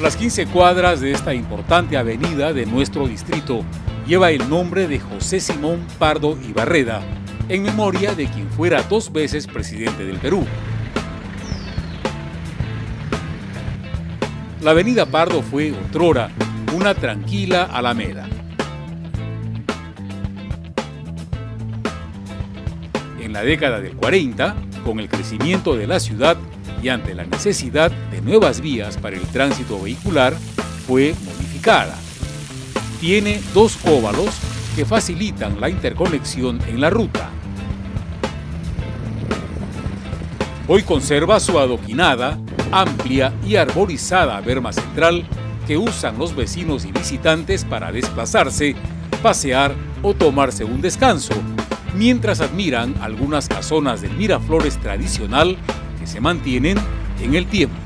Las 15 cuadras de esta importante avenida de nuestro distrito lleva el nombre de José Simón Pardo Ibarreda, en memoria de quien fuera dos veces presidente del Perú. La avenida Pardo fue otrora una tranquila alameda. En la década del 40, con el crecimiento de la ciudad y ante la necesidad de nuevas vías para el tránsito vehicular, fue modificada. Tiene dos óvalos que facilitan la interconexión en la ruta. Hoy conserva su adoquinada, amplia y arborizada berma central que usan los vecinos y visitantes para desplazarse, pasear o tomarse un descanso, mientras admiran algunas casonas del Miraflores tradicional que se mantienen en el tiempo.